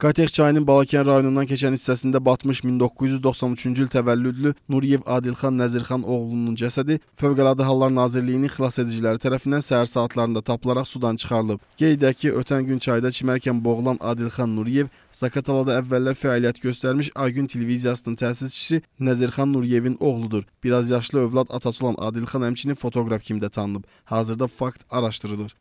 Qatex çayının Balakən rayonundan keçən hissəsində batmış 1993-cü il təvəllüdlü Nuriyev Adilxan Nəzirxan oğlunun cəsədi Fövqəladə Hallar Nazirliyinin xilasediciləri tərəfindən səhər saatlarında tapılaraq sudan çıxarılıb. Qeyd edək ki, ötən gün çayda çimərkən boğulan Adilxan Nuriyev Zakatalada əvvəllər fəaliyyət göstərmiş Aygün televiziyasının təsisçisi Nəzirxan Nuriyevin oğludur. Biraz yaşlı övlad atası olan Adilxan həmçinin fotoqraf kimi də tanınıb. Hazırda fakt araşdırılır.